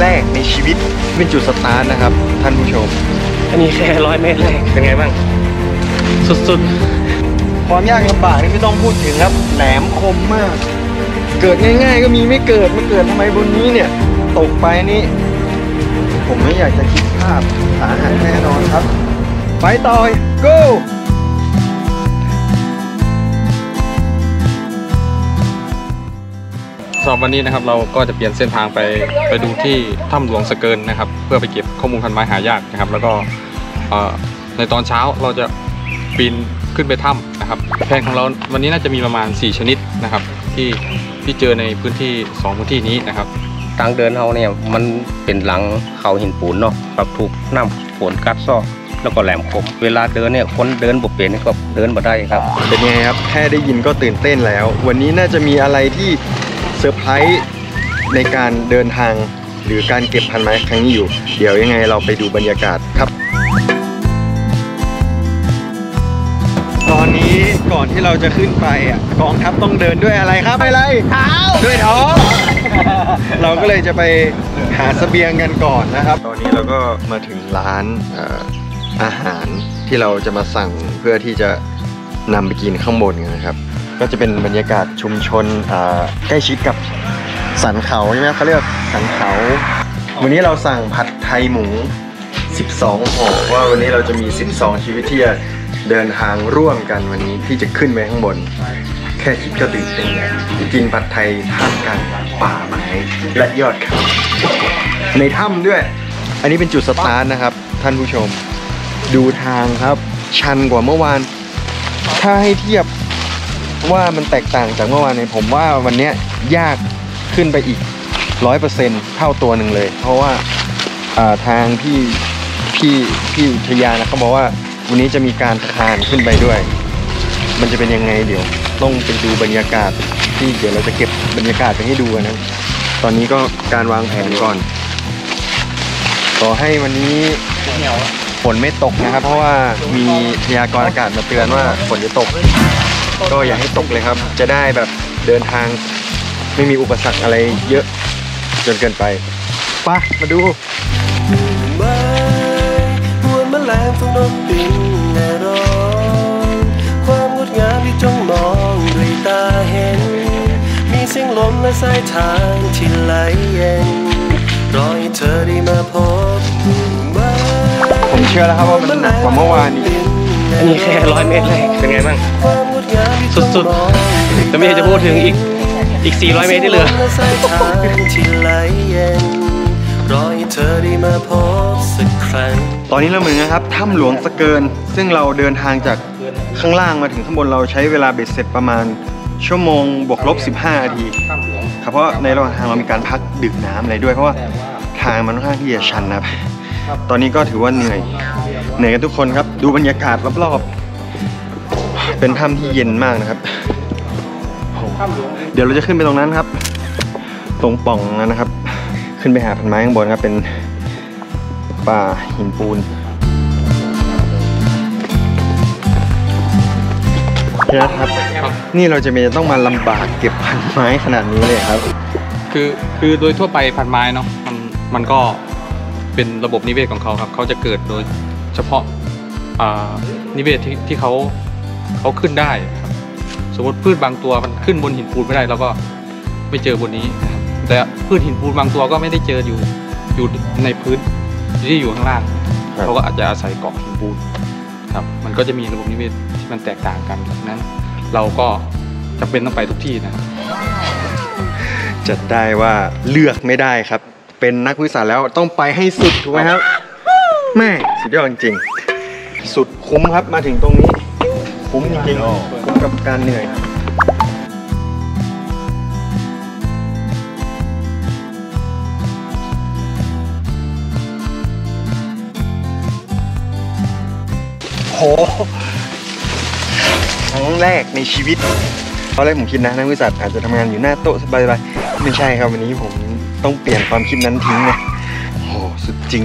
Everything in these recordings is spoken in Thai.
แรกในชีวิตเป็นจุดสตาร์ทนะครับ ท่านผู้ชม อันนี้แค่ร้อยเมตรแรกเป็นไงบ้าง สุดความยากลำบากนี่ไม่ต้องพูดถึงครับ แหลมคมมาก เกิดง่าย ๆ ก็มีไม่เกิดมาเกิดทำไมบนนี้เนี่ย ตกไปนี่ ผมไม่อยากจะคิดภาพสาหัสแน่นอนครับ ไปต่อย go สำหรับวันนี้นะครับเราก็จะเปลี่ยนเส้นทางไปไปดูที่ถ้ำหลวงสะเกินนะครับ เพื่อไปเก็บข้อมูลพันไม้หายากนะครับ แล้วก็เอ่อในตอนเช้าเราจะปีนขึ้นไปถ้ำนะครับแผนของเราวันนี้น่าจะมีประมาณ 4 ชนิดนะครับ ที่ที่เจอในพื้นที่ 2 พื้นที่นี้นะครับๆทางเดินเขาเนี่ยมันเป็นหลังเขาหินปูนเนาะครับถูกน้ำฝนกัดเซอกแล้วก็แหลมคมเวลาเดินเนี่ยคนเดินบ่เป็นนี่ก็เดินบ่ได้ครับเป็นไงครับแค่ได้ยินก็ตื่นเต้นแล้ว วันนี้น่าจะมีอะไรที่เซอร์ไพรส์ในการเดินทางหรือการเก็บพันไม้ครั้งนี้อยู่ เดี๋ยวยังไงเราไปดูบรรยากาศครับ ตอนนี้ก่อนที่เราจะขึ้นไปอะกองทัพต้องเดินด้วยอะไรครับอะไรเท้าด้วยท้องเราก็เลยจะไปหาเสบียงกันก่อนนะครับ ตอนนี้เราก็มาถึงร้านเอ่ออาหารที่เราจะมาสั่งเพื่อที่จะนำไปกินข้างบนกันนะครับ ก็จะเป็นบรรยากาศชุมชนใกล้ชิดกับสันเขาใช่ไหมเขาเรียกสันเขา วันนี้เราสั่งผัดไทยหมู 12ห่อว่าวันนี้เราจะมี 12 ชีวิตที่จะเดินทางร่วมกันวันนี้ที่จะขึ้นไปข้างบน แค่คิดก็ตื่นเต้นแล้วกินผัดไทยท่ามกลางป่าไม้และยอดเขาในถ้ำด้วย อันนี้เป็นจุดสตาร์ทนะครับ ท่านผู้ชม ดูทางครับ ชันกว่าเมื่อวาน ถ้าให้เทียบ ว่ามันแตกต่างจากเมื่อวานเนี่ยผมว่าวันนี้ยากขึ้นไปอีกร้อยเปอร์เซ็นต์เท่าตัวหนึ่งเลย เพราะว่าอ่าทางพี่พี่พี่อุทยานนะเขาบอกว่าวันนี้จะมีการคานขึ้นไปด้วย มันจะเป็นยังไงเดี๋ยว ต้องไปดูบรรยากาศที่เดี๋ยวเราจะเก็บบรรยากาศไปให้ดูนะ ตอนนี้ก็การวางแผนก่อนขอให้วันนี้ฝนไม่ตกนะครับ เพราะว่ามีพยากรณ์อากาศมาเตือนว่าฝนจะตก ก็อย่าให้ตกเลยครับ จะได้แบบเดินทางไม่มีอุปสรรคอะไรเยอะจนเกินไปไปะมาดูไม้มวลแมลงฝูงนกบินแน่ร้องความงดงามที่จ้องมองด้วยตาเห็น มีเสียงลมและสายทานที่ไหลเย็นรอให้เธอได้มาพบไม้ผมเชื่อแล้วครับว่ามันหนักกว่าเมื่อวานนี้ อันนี้แค่ร้อยเมตรแรกเป็นไงบ้างความงดงามที่จ้องสุดมองแต่ไม่อยากจะพูดถึงอีกอีก 400 เมตรที่เหลือและสายทานที่ไหลเย็นรอให้เธอได้มาพบสักครั้งตอนนี้เราเหมือนนะครับถ้ำหลวงสะเกิน ซึ่งเราเดินทางจากข้างล่างมาถึงข้างบนเราใช้เวลาเบ็ดเสร็จประมาณชั่วโมงบวกลบ 15นาทีครับเพราะในระหว่างทางเรามีการพักดื่มน้ำอะไรด้วย เพราะว่าทางมันค่อนข้างที่จะชันนะครับ ตอนนี้ก็ถือว่าเหนื่อย เหนื่อยกันทุกคนครับ ดูบรรยากาศรอบๆ เป็นถ้ำที่เย็นมากนะครับ เดี๋ยวเราจะขึ้นไปตรงนั้นครับ ตรงป่องนั้นนะครับ ขึ้นไปหาพันไม้ข้างบนครับ เป็นป่าหินปูนพี่นัทครับ นี่เราจะมีต้องมาลำบากเก็บพันไม้ขนาดนี้เลยครับ คือคือโดยทั่วไปพันไม้เนาะมันมันก็เป็นระบบนิเวศของเขาครับ เขาจะเกิดโดย เฉพาะอ่านิเวศที่ที่เขาเขาขึ้นได้ครับสมมติพืชบางตัวมันขึ้นบนหินปูนไม่ได้เราก็ไม่เจอบนนี้นะครับแต่พืชหินปูนบางตัวก็ไม่ได้เจออยู่อยู่ในพื้นที่อยู่ข้างล่างครับเขาก็อาจจะอาศัยเกาะหินปูนครับมันก็จะมีระบบนิเวศที่มันแตกต่างกันดังนั้น เราก็จำเป็นต้องไปทุกที่นะครับจัดได้ว่าเลือกไม่ได้ครับ เป็นนักวิสาแล้วต้องไปให้สุดถูกไหมครับ แม่สุดยอดจริงๆ สุดคุ้มครับมาถึงตรงนี้ คุ้มจริงๆคุ้มกับการเหนื่อยโหครั้งแรกในชีวิตตอนแรกผมคิดนะนักวิสัชอาจจะทำงานอยู่หน้าโต๊ะสบายๆไม่ใช่ครับวันนี้ผมต้องเปลี่ยนความคิดนั้นทิ้งเลยโหสุดจริง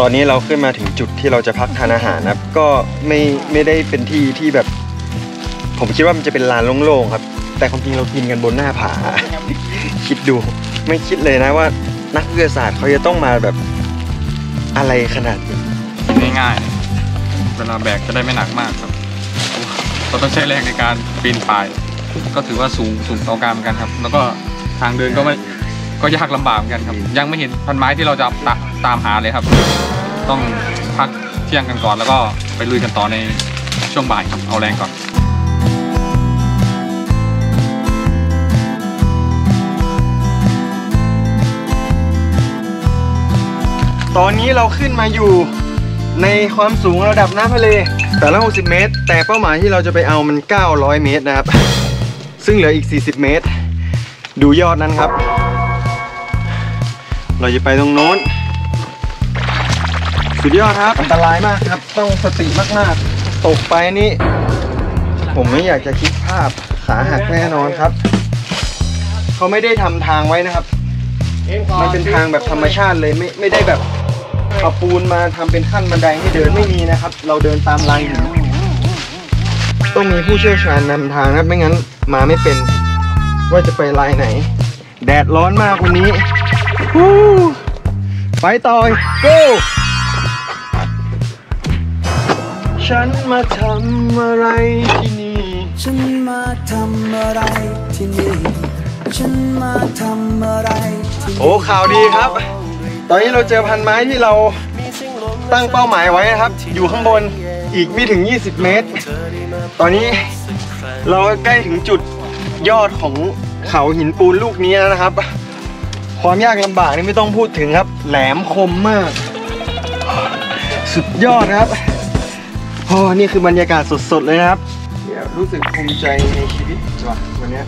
ตอนนี้เราขึ้นมาถึงจุดที่เราจะพักทานอาหารนะครับ ก็ไม่ไม่ได้เป็นที่ที่แบบ ผมคิดว่ามันจะเป็นลานโล่งๆครับ แต่ความจริงเรากินกันบนหน้าผา คิดดูไม่คิดเลยนะว่า นักวิทยาศาสตร์เขาจะต้องมาแบบอะไรขนาดนี้ง่ายๆ เวลาแบกจะได้ไม่หนักมากครับเราต้องใช้แรงในการปีนป่าย ก็ถือว่าสูงสูงต่อการเหมือนกันครับ แล้วก็ทางเดินก็ไม่ก็ยากลำบากเหมือนกันครับ ยังไม่เห็นพันไม้ที่เราจะตา ตามหาเลยครับ ต้องพักเที่ยงกันก่อนแล้วก็ไปลุยกันต่อในช่วงบ่ายครับเอาแรงก่อนตอนนี้เราขึ้นมาอยู่ในความสูงระดับน้ำทะเล แต่ละ 60 เมตร แต่เป้าหมายที่เราจะไปเอามัน 900 เมตรนะครับ ซึ่งเหลืออีก 40 เมตร ดูยอดนั้นครับ เราจะไปตรงโน้น สุดยอดครับอันตรายมากครับ ต้องสติมากๆ ตกไปนี่ ผมไม่อยากจะคิดภาพขาหักแน่นอนครับ เขาไม่ได้ทำทางไว้นะครับ มันเป็นทางแบบธรรมชาติเลยไม่ไม่ได้แบบเอาปูนมาทำเป็นขั้นบันไดให้เดินไม่มีนะครับ เราเดินตามลายหินต้องมีผู้เชี่ยวชาญนำทางครับไม่งั้นมาไม่เป็น ว่าจะไปลายไหน แดดร้อนมากวันนี้ ไปต่อย go ฉันมาทำอะไรที่นี่ ฉันมาทำอะไรที่นี่ ฉันมาทำอะไรที่นี่ โอ้ข่าวดีครับ ตอนนี้เราเจอพันไม้ที่เราตั้งเป้าหมายไว้นะครับ อยู่ข้างบนอีกไม่ถึง 20 เมตร ตอนนี้เราใกล้ถึงจุดยอดของเขาหินปูนลูกนี้แล้วนะครับ ความยากลำบากนี่ไม่ต้องพูดถึงครับ แหลมคมมาก สุดยอดครับ อ้นี่คือบรรยากาศสดๆเลยนะครับเดี๋ยวรู้สึกภูมิใจในชีวิตว่ะวันนี้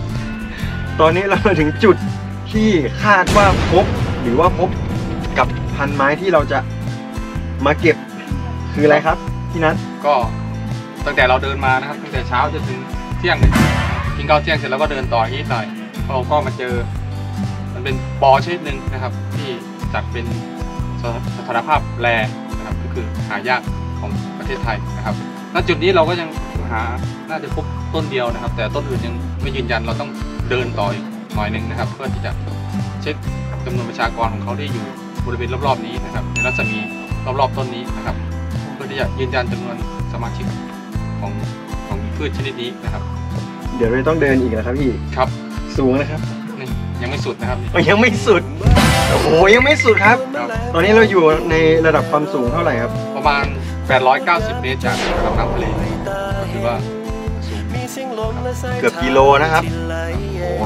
ตอนนี้เรามาถึงจุดที่คาดว่าพบหรือว่าพบกับพันไม้ที่เราจะมาเก็บคืออะไรครับพี่นัทก็ตั้งแต่เราเดินมานะครับตั้งแต่เช้าจนถึงเที่ยงเลยกินข้าวเที่ยงเสร็จแล้วก็เดินต่ออีกหน่อยเราก็มาเจอ มันเป็นปอชนิดหนึ่งนะครับ ที่จัดเป็นสถสถานภาพแรนะครับก็คือหายากของ ประเทศไทยนะครับณจุดนี้เราก็ยังหาน่าจะพบต้นเดียวนะครับ แต่ต้นอื่นยังไม่ยืนยันเราต้องเดินต่ออีกหน่อยหนึ่งนะครับ เพื่อที่จะเช็คจำนวนประชากรของเขาที่อยู่บริเวณรอบๆนี้นะครับในรัศมีรอบๆต้นนี้นะครับ เพื่อที่จะยืนยันจำนวนสมาชิกของของพืชชนิดนี้นะครับ เดี๋ยวเราต้องเดินอีกนะครับพี่ครับสูงนะครับนี่ยังไม่สุดนะครับอ๋อยังไม่สุดโอ้โหยังไม่สุดครับ ตอนนี้เราอยู่ในระดับความสูงเท่าไหร่ครับ ประมาณ 890 เมตรจากระดับน้ำทะเลก็ถือว่าสูงเกือบกิโลนะครับ โอ้โห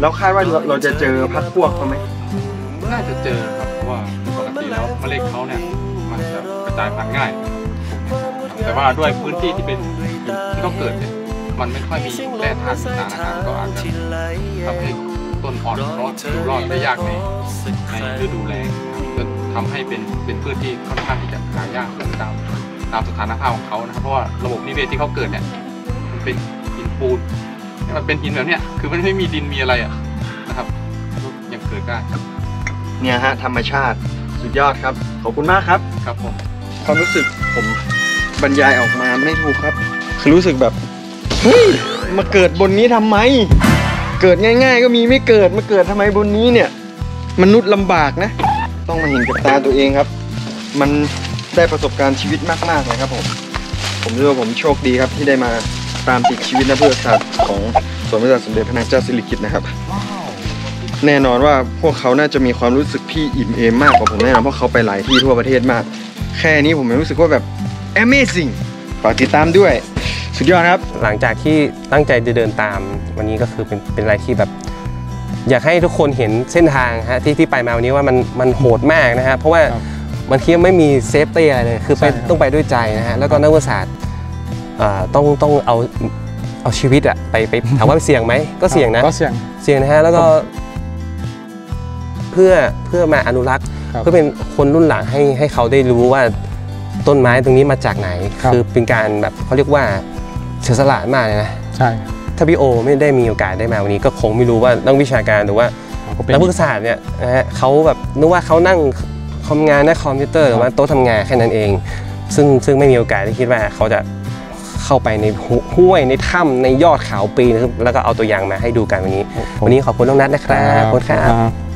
แล้วคาดว่าเราเราจะเจอพักพวกเขาไหมน่าจะเจอครับเพราะว่าปกติแล้วเมล็ดเขาเนี่ยมันจะกระจายพันธุ์ง่ายนะครับแต่ว่าด้วยพื้นที่ที่เป็นที่เขาเกิดเนี่ยมันไม่ค่อยมีแร่ธาตุต่างๆนะครับก็อาจจะทำให้ต้นอ่อนรอดอยู่รอดได้ยากในในฤดูแล้งนะครับจนทำให้เป็นเป็นพืชที่ค่อนข้างที่จะหายากตาม ตามสถานภาพของเขานะครับเพราะว่าระบบนิเวศที่เขาเกิดเนี่ยมันเป็นหินปูนมันเป็นหินแบบเนี้ยคือมันไม่มีดินมีอะไรอะนะครับยังเกิดได้เนี่ยฮะธรรมชาติสุดยอดครับ ขอบคุณมากครับครับผมความรู้สึกผมบรรยายออกมาไม่ถูกครับ คือรู้สึกแบบเฮ้ยมาเกิดบนนี้ทำไม เกิดง่าย ๆ ก็มีไม่เกิดมาเกิดทำไมบนนี้เนี่ย มนุษย์ลำบากนะ ต้องมาเห็นกับตาตัวเองครับ มัน ได้ประสบการณ์ชีวิตมากๆเลยครับผม ผมรู้ว่าผมโชคดีครับที่ได้มาตามติดชีวิตนักวิทยาศาสตร์ของสวนวิทยาศาสตร์สมเด็จพระนางเจ้าสิริกิติ์นะครับ แน่นอนว่าพวกเขาน่าจะมีความรู้สึกที่อิ่มเอมมากกว่าผมแน่นอนเพราะเขาไปหลายที่ทั่วประเทศมาก แค่นี้ผมยังรู้สึกว่าแบบ amazing ฝากติดตามด้วย สุดยอดครับ หลังจากที่ตั้งใจจะเดินตามวันนี้ก็คือเป็นเป็นอะไรที่แบบ อยากให้ทุกคนเห็นเส้นทางฮะที่ที่ไปมาวันนี้ว่ามันมันโหดมากนะฮะเพราะว่าครับ มันคิดไม่มีเซฟตี้อะไรเลยคือไปใช่ครับ ต้องไปด้วยใจนะฮะแล้วก็นักวิทยาศาสตร์อ่าต้องต้องเอาเอาชีวิตอะไปไปถามว่าเสี่ยงไหมก็เสี่ยงนะ ก็เสี่ยง เสี่ยงนะฮะแล้วก็เพื่อเพื่อมาอนุรักษ์ ครับ เพื่อเป็นคนรุ่นหลังให้ให้เขาได้รู้ว่าต้นไม้ตรงนี้มาจากไหนครับ อเป็นการแบบเขาเรียกว่าเสียสละมากเลยนะใช่ถ้าพี่โอไม่ได้มีโอกาสได้มาวันนี้ก็คงไม่รู้ว่านักวิชาการหรือว่าก็เป็นนักวิทยาศาสตร์เนี่ยนะฮะเขาแบบนึกว่าเขานั่ง ทำงานหน้าคอมพิวเตอร์หรือว่าโต๊ะทำงานแค่นั้นเอง ซึ่งซึ่งไม่มีโอกาสที่คิดว่าเขาจะเข้าไปในห้วยในถ้ำในยอดเขาปีนแล้วก็เอาตัวอย่างมาให้ดูกันวันนี้ วันนี้ขอบคุณน้องนัทนะครับขอบคุณครับ